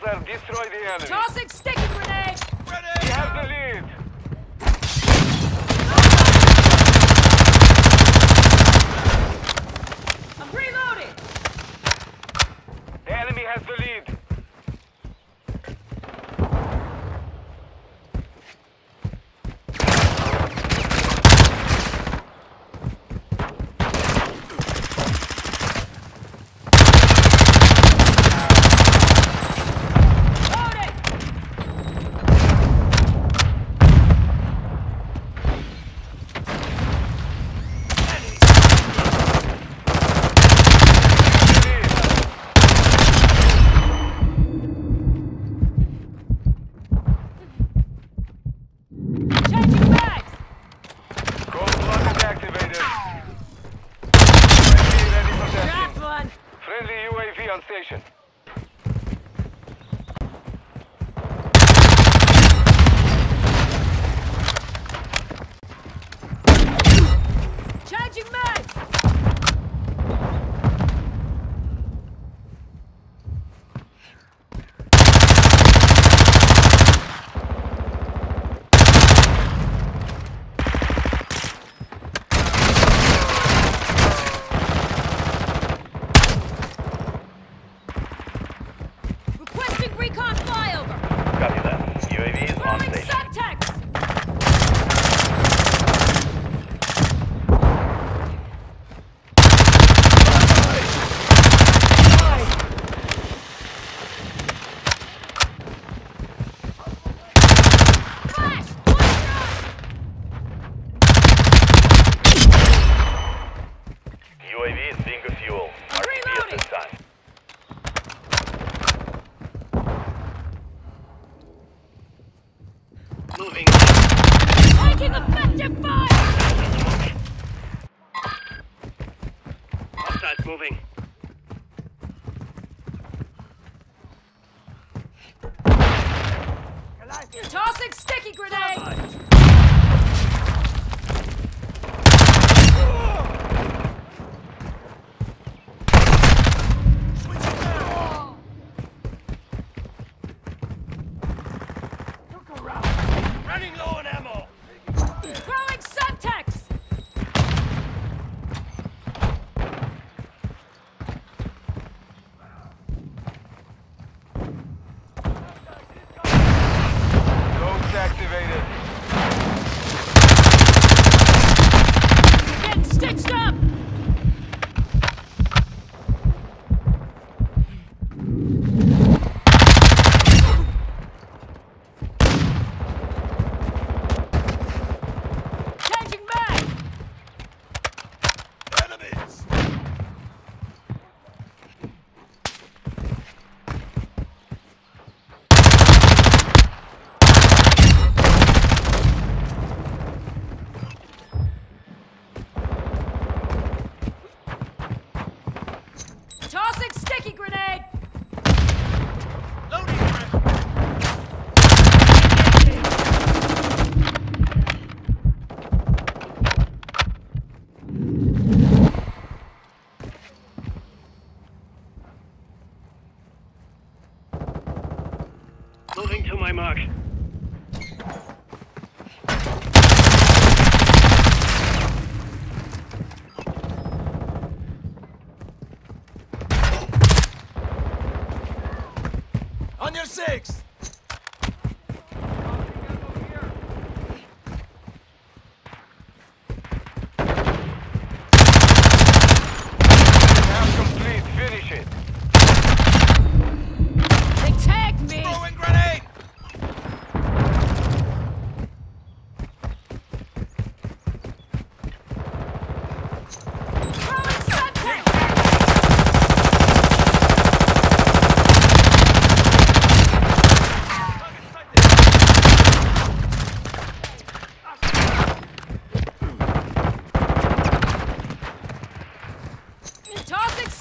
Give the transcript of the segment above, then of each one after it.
Salazar, destroy the enemy. Recon Engaging fire! Hostiles moving. Tossing sticky grenade! Sticky grenade! Moving to my mark. On your six.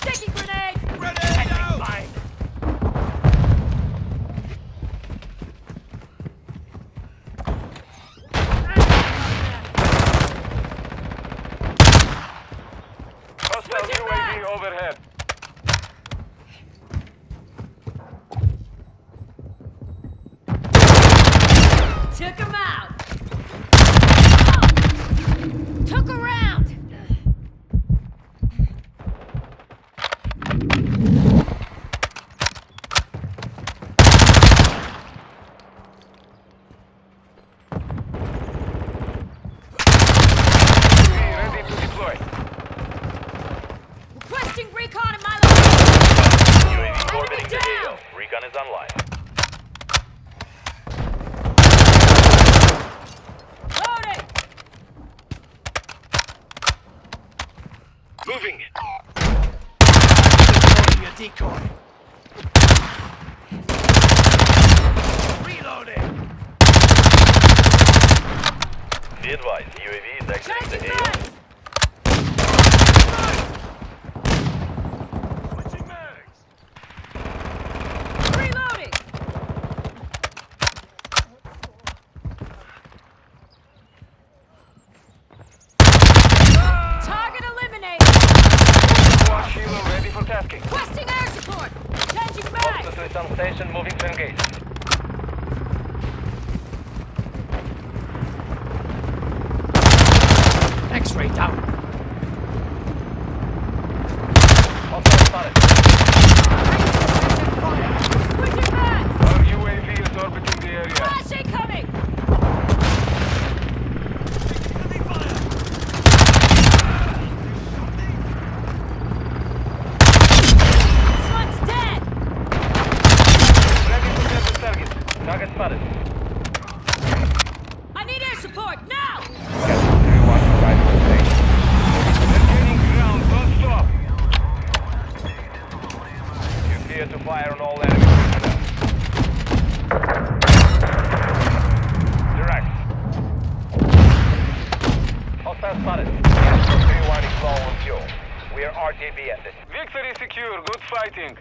Sticky grenade! Grenade out! Mine. Hostile UAV overhead. Requesting recon in my location. UAV orbiting the Diego. Recon is online. Loading. Moving. Deploying a decoy. Reloading. Be advised, UAV is exiting the AO. Caution moving to engage. Rewining low on fuel. We are RTB at this. Victory secure. Good fighting.